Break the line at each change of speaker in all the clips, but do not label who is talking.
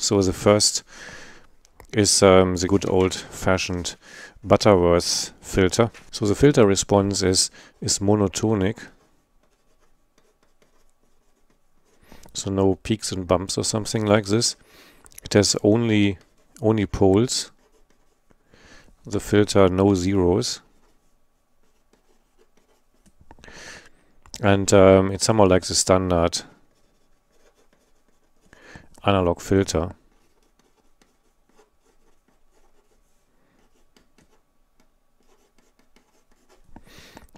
So the first is um, the good old-fashioned Butterworth filter. So the filter response is is monotonic. So no peaks and bumps or something like this. It has only only poles. The filter no zeros. And um, it's somehow like the standard analog filter.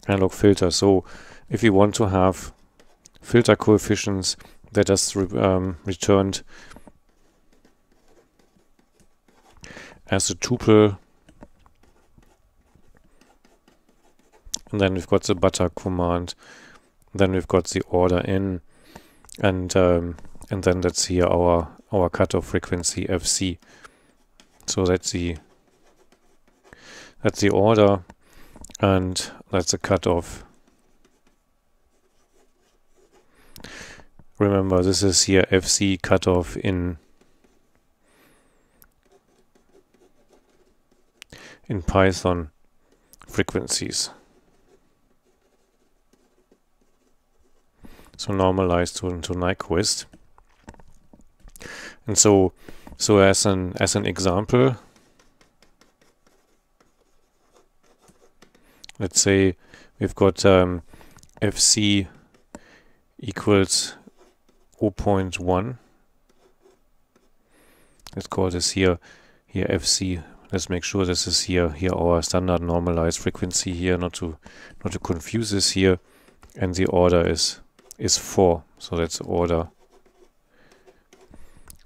Analog filter. So if you want to have filter coefficients that re um, returned as a tuple and then we've got the butter command then we've got the order in and um, and then that's here our our cutoff frequency FC so that's the that's the order and that's the cutoff. Remember this is here FC cutoff in in Python frequencies. So normalized to, to Nyquist. And so, so as an as an example, let's say we've got um, FC equals 0.1. Let's call this here here FC. Let's make sure this is here here our standard normalized frequency here, not to not to confuse this here. And the order is is 4 so that's order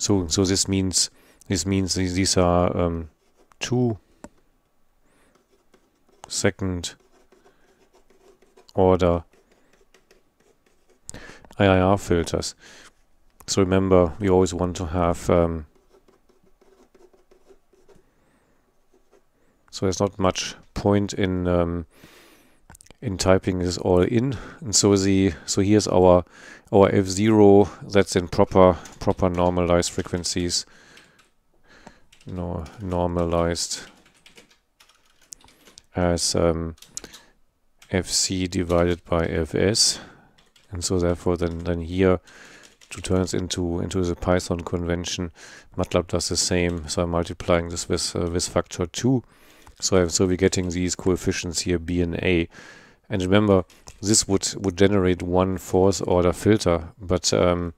so so this means this means these, are um, two second order IIR filters. So remember we always want to have um, so there's not much point in um, in typing this all in. And so the so here's our our f0 that's in proper proper normalized frequencies. No normalized as um, fc divided by fs and so therefore then then here to turn it into into the python convention matlab does the same. So i'm multiplying this with uh, with factor 2 so so we're getting these coefficients here b and a and remember, this would, would generate one fourth order filter, but um,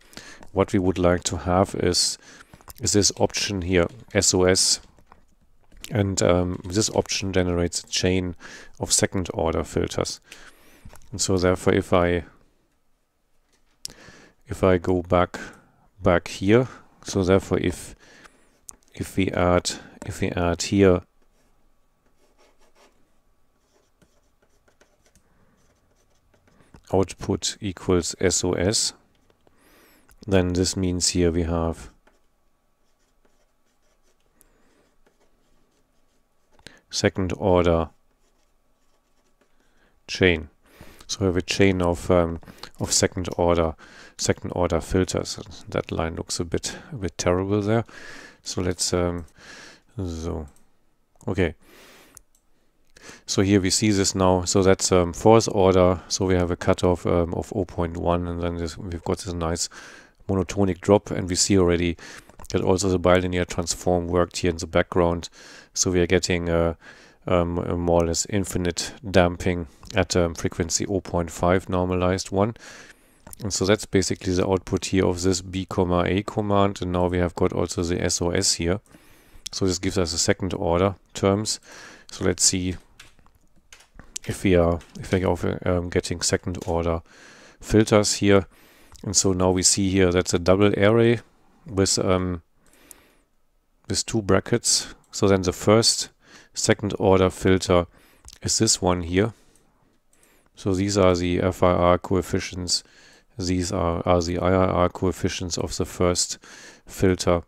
what we would like to have is, is this option here, SOS, and um, this option generates a chain of second order filters. And so therefore if I if I go back back here, so therefore if if we add if we add here output equals SOS, then this means here we have second order chain. So we have a chain of um, of second order second order filters. That line looks a bit a bit terrible there. So let's um, so okay. So here we see this now. So that's um, fourth order. So we have a cutoff um, of 0.1 and then this, we've got this nice monotonic drop and we see already that also the bilinear transform worked here in the background. So we are getting a, um, a more or less infinite damping at um, frequency 0.5 normalized one. And so that's basically the output here of this b comma a command. And now we have got also the SOS here. So this gives us a second order terms. So let's see if we are if um, getting second order filters here. And so now we see here that's a double array with um, with two brackets. So then the first second order filter is this one here. So these are the FIR coefficients. These are, are the IIR coefficients of the first filter.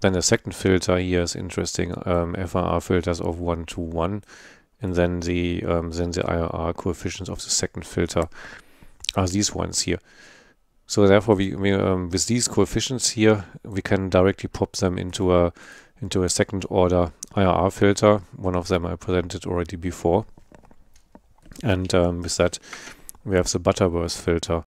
Then the second filter here is interesting um, FIR filters of 1 to 1 and then the um, then the IIR coefficients of the second filter are these ones here. So therefore, we, we um, with these coefficients here, we can directly pop them into a into a second order IIR filter. One of them I presented already before. And um, with that, we have the Butterworth filter.